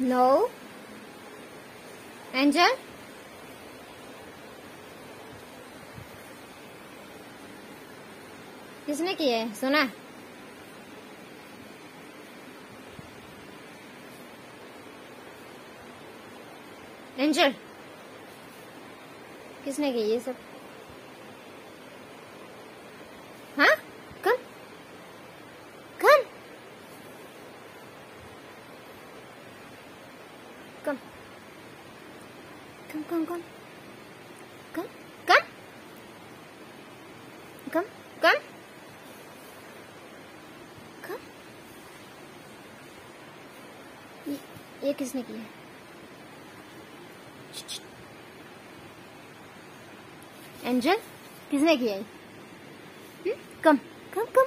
No. Angel? किसने किए सुना एंजल किसने किए ये सब कम कम कम कम कम कम कम कम कम ये किसने किया एंजल किसने किया है कम कम कम